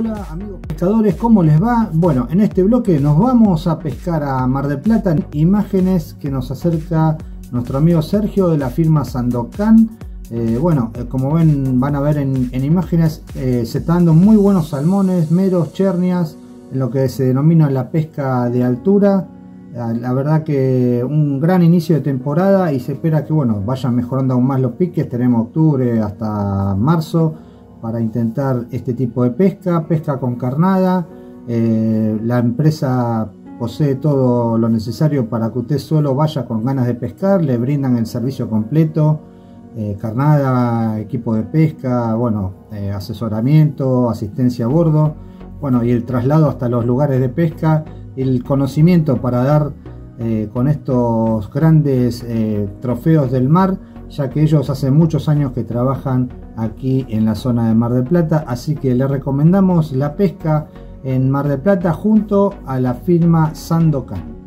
Hola amigos pescadores, ¿cómo les va? Bueno, en este bloque nos vamos a pescar a Mar del Plata. Imágenes que nos acerca nuestro amigo Sergio de la firma Sandocan. Eh, bueno, eh, como ven, van a ver en, imágenes, eh, se están dando muy buenos salmones, meros, chernias, en lo que se denomina la pesca de altura. La verdad que un gran inicio de temporada y se espera que bueno, vayan mejorando aún más los piques. Tenemos octubre hasta marzo para intentar este tipo de pesca, pesca con carnada. Eh, la empresa posee todo lo necesario para que usted solo vaya con ganas de pescar, le brindan el servicio completo, eh, carnada, equipo de pesca, bueno, eh, asesoramiento, asistencia a bordo, bueno, y el traslado hasta los lugares de pesca, el conocimiento para dar con estos grandes trofeos del mar ya que ellos hace muchos años que trabajan aquí en la zona de Mar del Plata, así que les recomendamos la pesca en Mar del Plata junto a la firma Sandokan.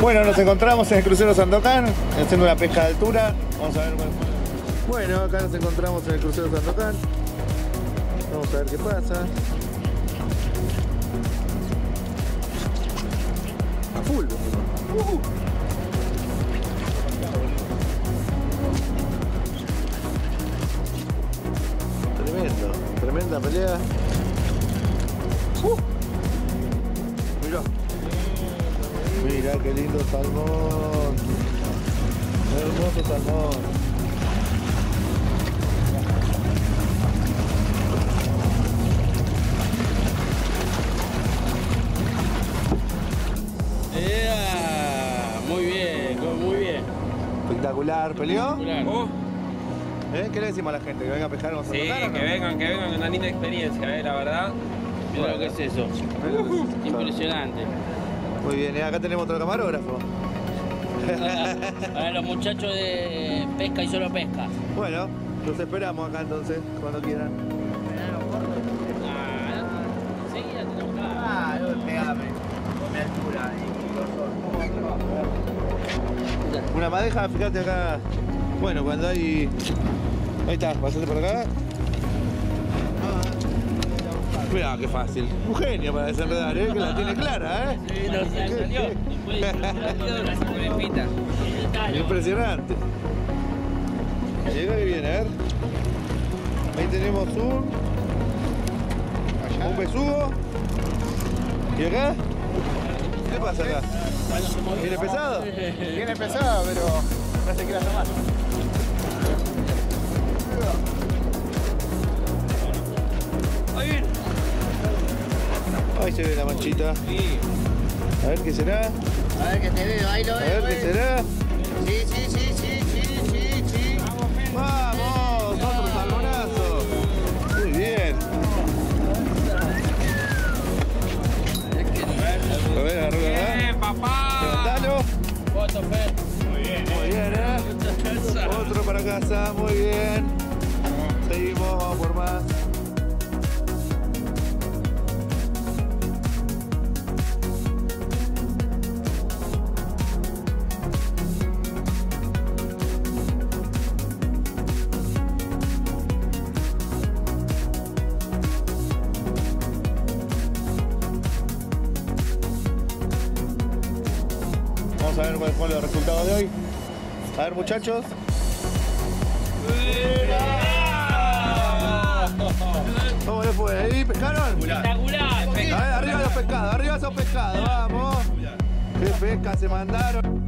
Bueno, nos encontramos en el crucero Sandocan, haciendo una pesca de altura. Vamos a ver Bueno, acá nos encontramos en el crucero Sandocan. Vamos a ver qué pasa. A full. Uh. Tremendo, tremenda pelea. Uh. Mira qué lindo salmón. Hermoso salmón. muy bien, muy bien. Espectacular, ¿peleó? Oh. ¿Eh? ¿Qué le decimos a la gente? ¿Que venga a pescar con Sí, que vengan, que vengan, una linda experiencia, ¿eh? la verdad. Mira lo que es eso. Impresionante. Muy bien, acá tenemos otro camarógrafo. Para los muchachos de pesca y solo pesca. Bueno, los esperamos acá entonces, cuando quieran. Ah, pegame, con mi altura. Una madeja, fíjate acá. Bueno, cuando hay. Ahí está, pasate por acá. Mirá, qué fácil. Un genio para desenredar, ¿eh? Que la tiene clara, ¿eh? Sí, no se salió. Impresionante. Llega y viene, a ver. Ahí tenemos un... Un besugo. ¿Y acá? ¿Qué pasa acá? ¿Viene pesado? Viene pesado, pero no se quiere tomar. Ahí viene. Ahí se ve la manchita. A ver qué será. A ver que te veo, ahí lo veo. A ver qué será. Sí, sí, sí, sí, sí, sí, sí. Vamos, otro salmonazo. Muy bien. A ver, agarró Bien, papá. Levantalo. Muy bien, muy bien, ¿eh? Otro para casa, muy bien. Vamos a ver cuáles fueron los resultados de hoy. A ver, muchachos. ¿Cómo le fue? ¿Ahí pescaron? Espectacular. A ver, arriba los pescados, arriba esos pescados, vamos. Qué pesca se mandaron.